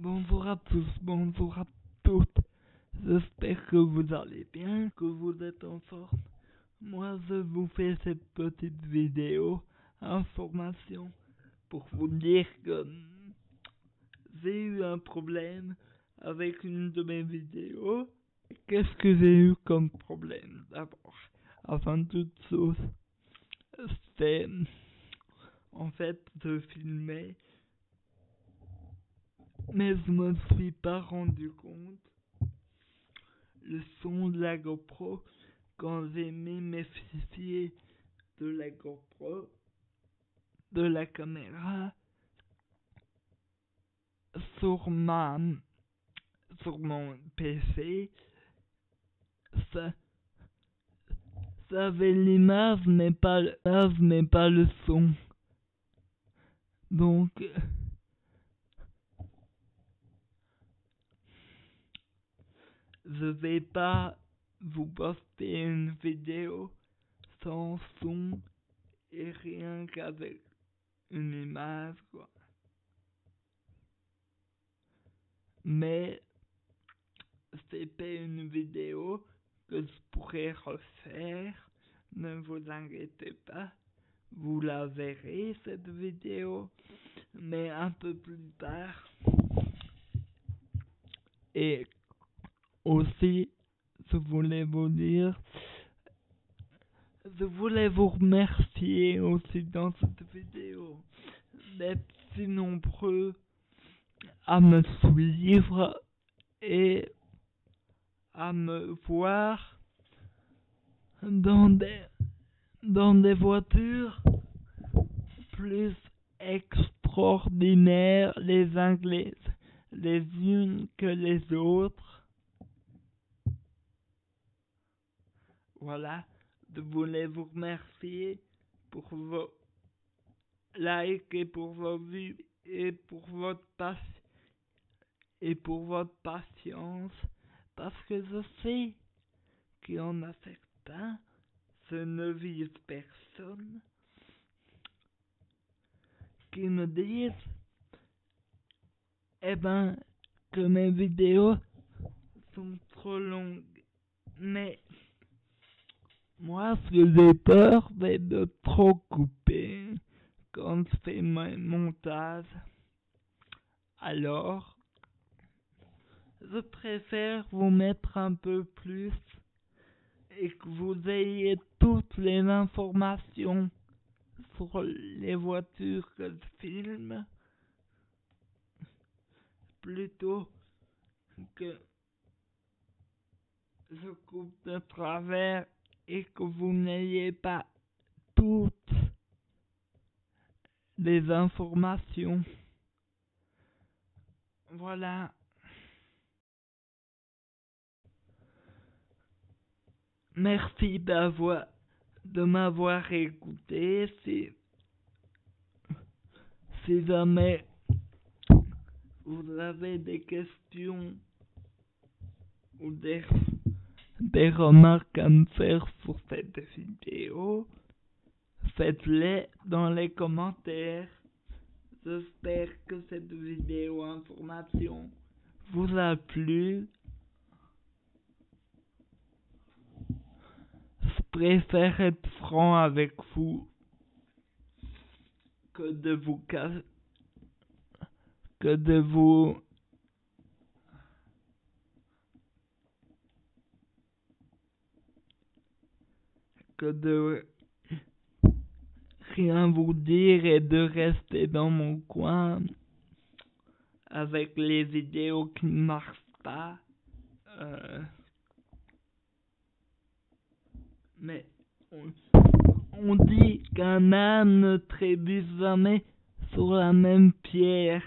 Bonjour à tous, bonjour à toutes. J'espère que vous allez bien, que vous êtes en forme. Moi, je vous fais cette petite vidéo information pour vous dire que j'ai eu un problème avec une de mes vidéos. Qu'est-ce que j'ai eu comme problème d'abord? Avant toute chose, c'est en fait de filmer mais je me suis pas rendu compte. Le son de la GoPro quand j'ai mis mes fichiers de la GoPro de la caméra sur ma sur mon PC ça ça avait l'image mais pas mais pas le son. Donc je vais pas vous poster une vidéo sans son et rien qu'avec une image quoi. Mais pas une vidéo que je pourrais refaire, ne vous inquiétez pas, vous la verrez cette vidéo, mais un peu plus tard. Et aussi, je voulais vous dire, je voulais vous remercier aussi dans cette vidéo. D'être si nombreux à me suivre et à me voir dans des dans des voitures plus extraordinaires les les unes que les autres Voilà, je voulais vous remercier pour vos likes et pour vos vues et pour votre patience. Parce que je sais qu'il y en a certains, ce ne vise personne, qui me disent eh ben que mes vidéos sont trop longues. Mais moi, ce que j'ai peur, c'est de trop couper quand je fais mon montage. Alors, je préfère vous mettre un peu plus et que vous ayez toutes les informations sur les voitures que je filme plutôt que je coupe de travers et que vous n'ayez pas toutes les informations. Voilà. Merci d'avoir de m'avoir écouté. Si, si jamais vous avez des questions ou des des remarques à me faire sur cette vidéo, faites-les dans les commentaires. J'espère que cette vidéo information vous a plu. Je préfère être franc avec vous que de vous que de vous que de rien vous dire et de rester dans mon coin avec les vidéos qui ne marchent pas. Euh, mais on, dit qu'un âne ne trébuche jamais sur la même pierre.